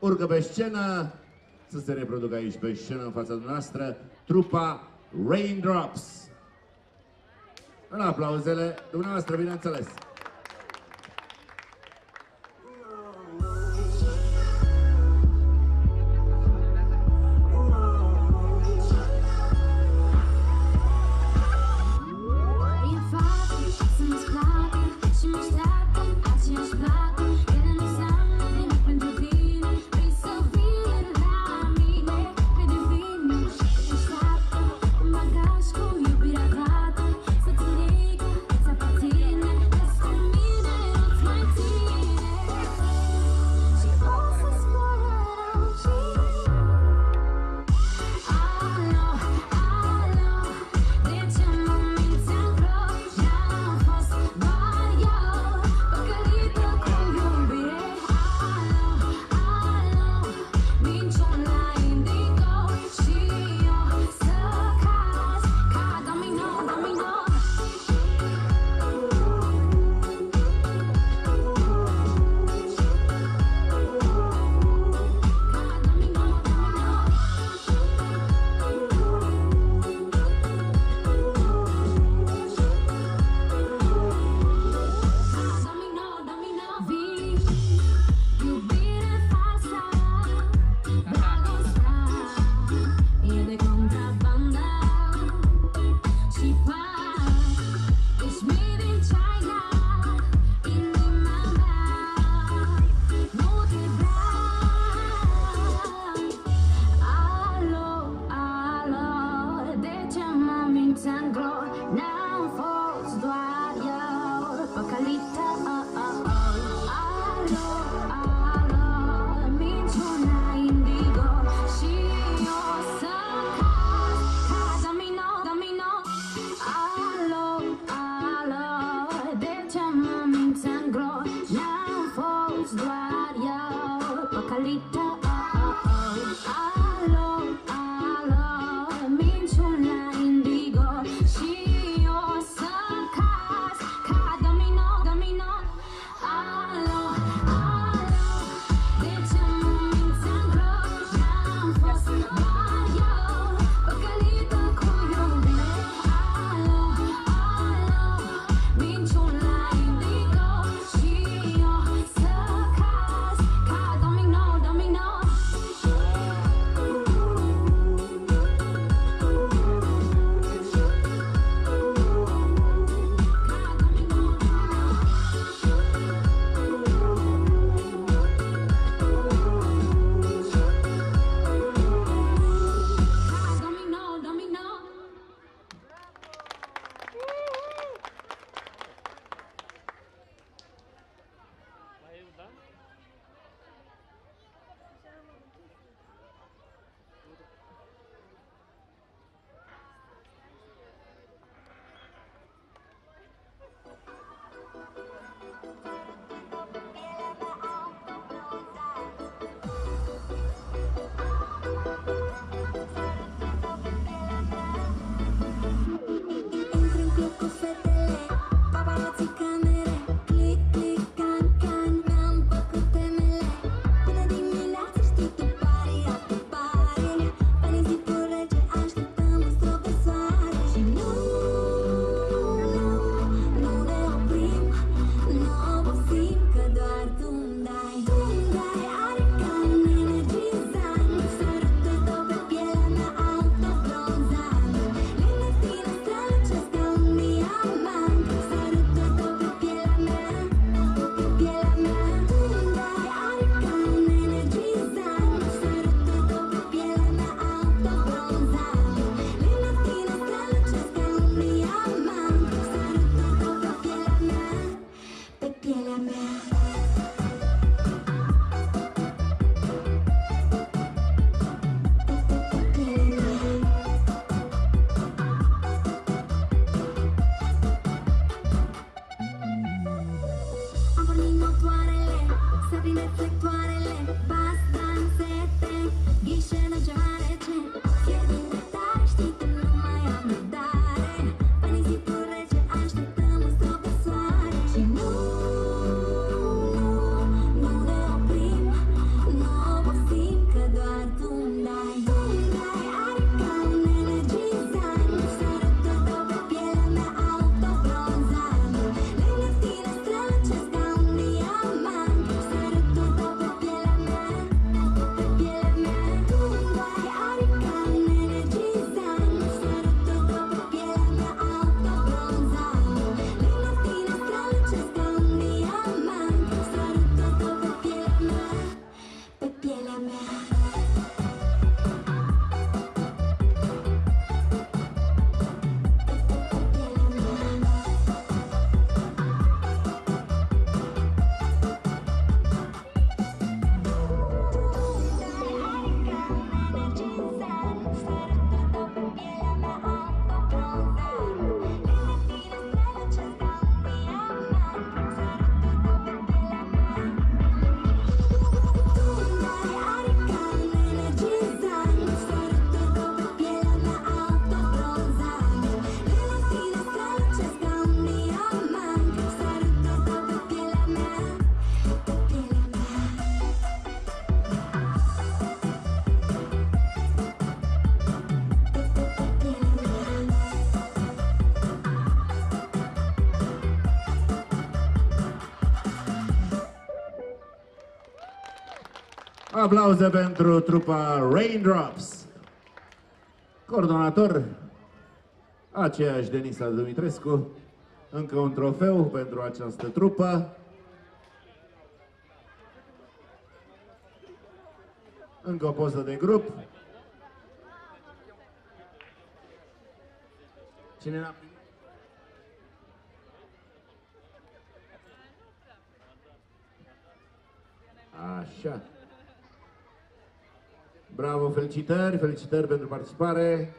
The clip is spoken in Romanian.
urcă pe scenă să se reproducă aici pe scenă în fața noastră trupa Raindrops. În aplauzele dumneavoastră, bineînțeles. and sangró, now falls dry. cu motoarele Să vin reflectoarele Basta Aplauze pentru trupa Raindrops. Coordonator, aceeași Denisa Dumitrescu. Încă un trofeu pentru această trupă. Încă o poză de grup. Cine n-a primit? Așa. Bravo, felicitări, felicitări pentru participare.